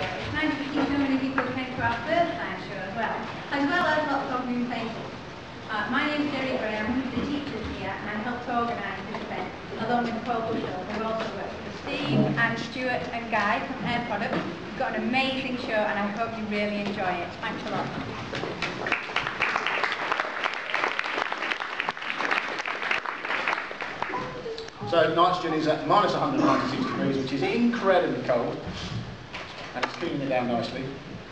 show. It's nice to see so many people came to our first science show as well, as well as lots of new faces. Uh, my name is Jerry Gray, I'm the teachers here, and helped organise this event, along with Paul Bushell, who also works with Steve and Stuart and Guy from Air Products. We've got an amazing show, and I hope you really enjoy it. Thanks a lot. So nitrogen is at minus 196 degrees, which is incredibly cold, cooling it down nicely.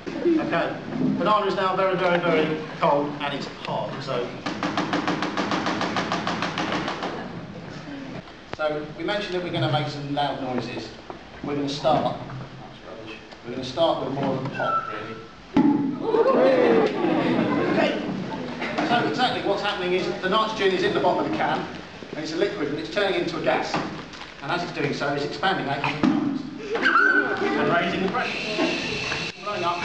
Okay, banana is now very, very, very cold, and it's hard, so... So, we mentioned that we're going to make some loud noises. We're going to start... We're going to start with more of a pop, really. Okay. So exactly what's happening is the nitrogen is in the bottom of the can, and it's a liquid, and it's turning into a gas. And as it's doing so, it's expanding, making times. And raising the pressure. Blowing up.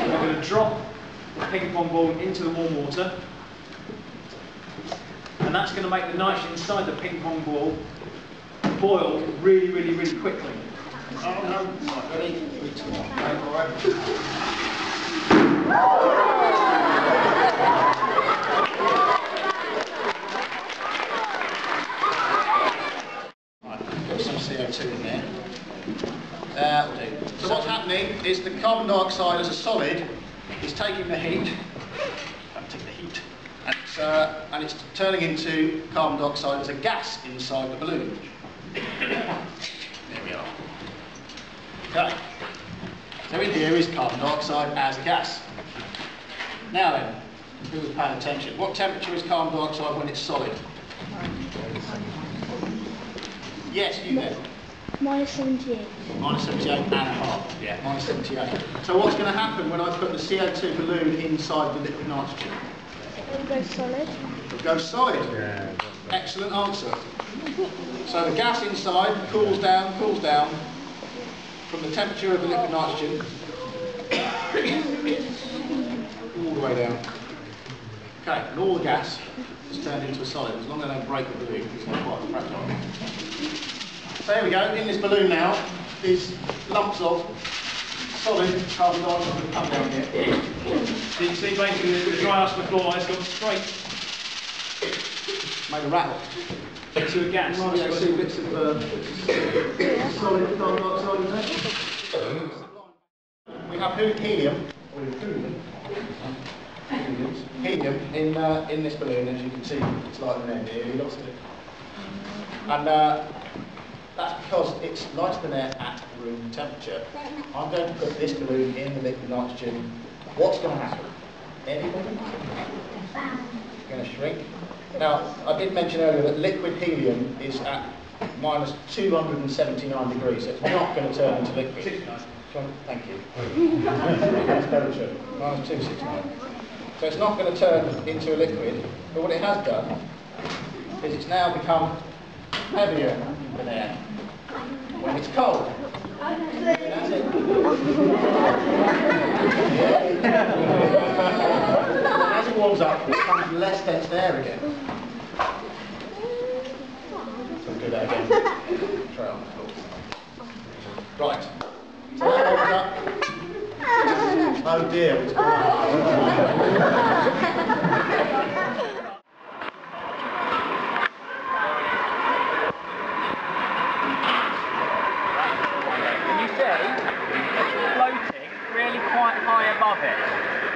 We're going to drop the ping pong ball into the warm water. And that's going to make the nitrogen inside the ping pong ball boil really, really, really quickly. Oh no. Ready? Three, two, one. Okay, all right. Right, got some CO2 in there. That'll do. So what's happening is the carbon dioxide as a solid is taking the heat, taking the heat, and it's, uh, and it's turning into carbon dioxide as a gas inside the balloon. There we are. Okay. So in here is carbon dioxide as a gas. Now then, who was paying attention? What temperature is carbon dioxide when it's solid? Yes, you then. Minus 78. Minus 78 and a half. Yeah. Minus 78. So what's going to happen when I put the CO2 balloon inside the liquid nitrogen? It'll go solid. It goes solid. Yeah. Excellent answer. So the gas inside cools down, cools down from the temperature of the liquid nitrogen all the way down. Okay, and all the gas is turned into a solid. As long as I don't break the balloon, it's not quite fragile. So there we go. In this balloon now is lumps of solid carbon dioxide that come down here. So you can see basically the dry ice on the floor has gone straight Made a rattle. into a gas. Might be see bits of uh, solid carbon dioxide in there. We have helium, or helium, helium, in, uh, in this balloon, as you can see, it's like an end here, lost it. And uh, that's because it's lighter than air at room temperature. I'm going to put this balloon in the liquid nitrogen. What's going to happen? Anybody? It's going to shrink. Now, I did mention earlier that liquid helium is at minus 279 degrees, so it's not going to turn into liquid. Thank you. That's very true. Minus 269. So it's not going to turn into a liquid, but what it has done is it's now become heavier than air when it's cold. That's it. As it warms up, it becomes less dense air again. So do that again. Try on. Right. So that warms up. Oh dear. it's gone.